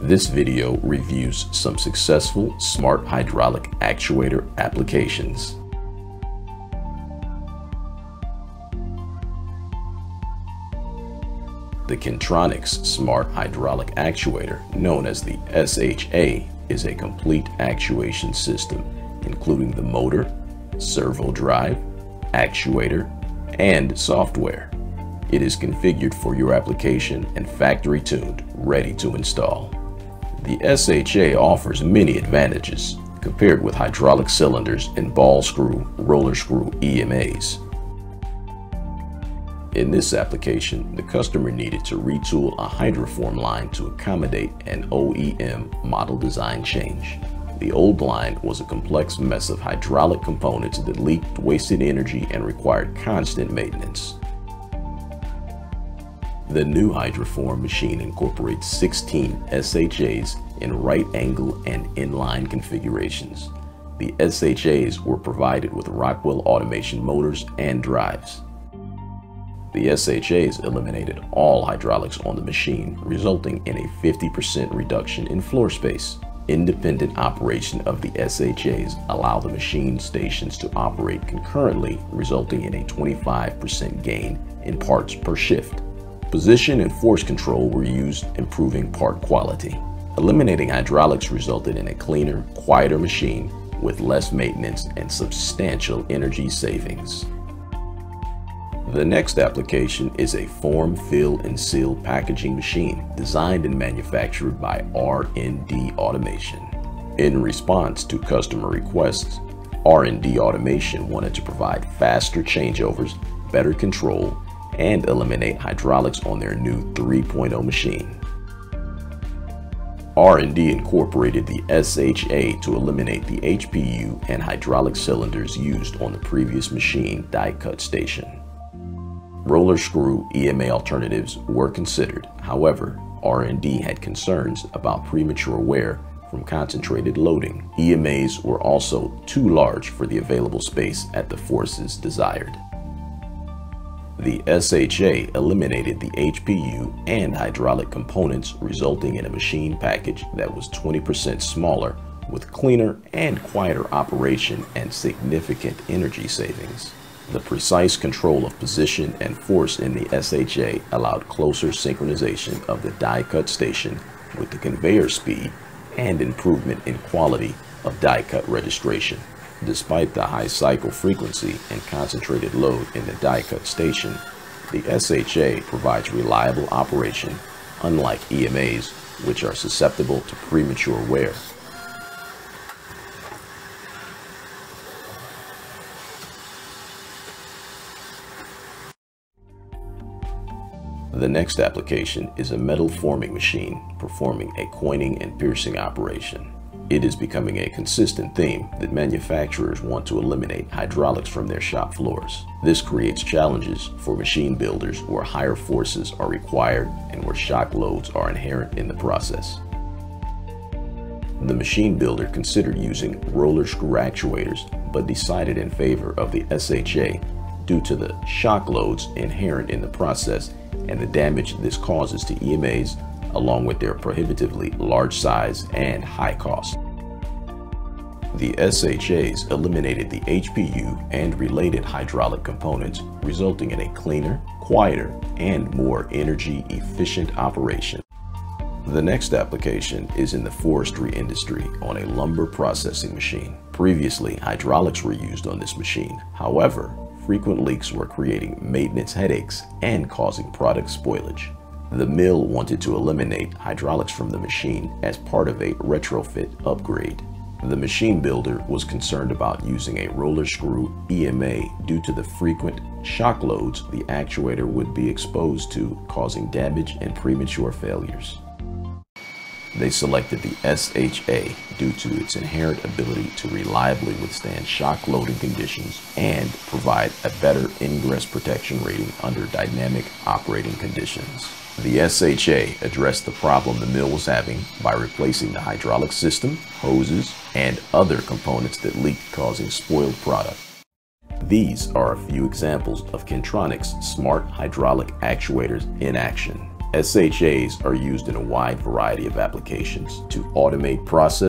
This video reviews some successful smart hydraulic actuator applications. The Kyntronics Smart Hydraulic Actuator, known as the SHA, is a complete actuation system, including the motor, servo drive, actuator, and software. It is configured for your application and factory tuned, ready to install. The SHA offers many advantages compared with hydraulic cylinders and ball screw, roller screw EMAs. In this application, the customer needed to retool a hydroform line to accommodate an OEM model design change. The old line was a complex mess of hydraulic components that leaked wasted energy and required constant maintenance. The new hydroform machine incorporates 16 SHAs in right angle and inline configurations. The SHAs were provided with Rockwell automation motors and drives. The SHAs eliminated all hydraulics on the machine, resulting in a 50% reduction in floor space. Independent operation of the SHAs allow the machine stations to operate concurrently, resulting in a 25% gain in parts per shift. Position and force control were used, improving part quality. Eliminating hydraulics resulted in a cleaner, quieter machine with less maintenance and substantial energy savings. The next application is a form, fill, and seal packaging machine designed and manufactured by R&D Automation. In response to customer requests, R&D Automation wanted to provide faster changeovers, better control, and eliminate hydraulics on their new 3.0 machine. R&D incorporated the SHA to eliminate the HPU and hydraulic cylinders used on the previous machine die cut station. Roller screw EMA alternatives were considered. However, R&D had concerns about premature wear from concentrated loading. EMAs were also too large for the available space at the forces desired. The SHA eliminated the HPU and hydraulic components resulting in a machine package that was 20% smaller with cleaner and quieter operation and significant energy savings. The precise control of position and force in the SHA allowed closer synchronization of the die cut station with the conveyor speed and improvement in quality of die cut registration. Despite the high cycle frequency and concentrated load in the die cut station, the SHA provides reliable operation, unlike EMAs, which are susceptible to premature wear. The next application is a metal forming machine performing a coining and piercing operation. It is becoming a consistent theme that manufacturers want to eliminate hydraulics from their shop floors. This creates challenges for machine builders where higher forces are required and where shock loads are inherent in the process. The machine builder considered using roller screw actuators but decided in favor of the SHA due to the shock loads inherent in the process and the damage this causes to EMAs along with their prohibitively large size and high cost. The SHAs eliminated the HPU and related hydraulic components, resulting in a cleaner, quieter, and more energy efficient operation. The next application is in the forestry industry on a lumber processing machine. Previously, hydraulics were used on this machine. However, frequent leaks were creating maintenance headaches and causing product spoilage. The mill wanted to eliminate hydraulics from the machine as part of a retrofit upgrade. The machine builder was concerned about using a roller screw EMA due to the frequent shock loads the actuator would be exposed to, causing damage and premature failures. They selected the SHA due to its inherent ability to reliably withstand shock loading conditions and provide a better ingress protection rating under dynamic operating conditions. The SHA addressed the problem the mill was having by replacing the hydraulic system, hoses, and other components that leaked causing spoiled product. These are a few examples of Kyntronics smart hydraulic actuators in action. SHAs are used in a wide variety of applications to automate process